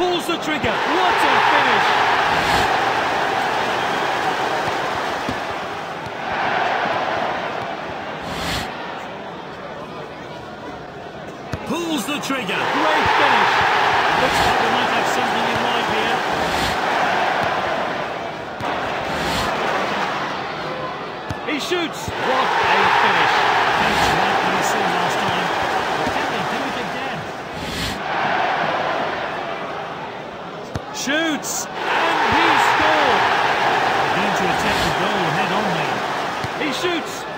Pulls the trigger. What a finish! Pulls the trigger. Great finish. Looks like we might have something in mind here. He shoots. What a finish. Shoots. And he scored. Going to attack the goal head on. He shoots.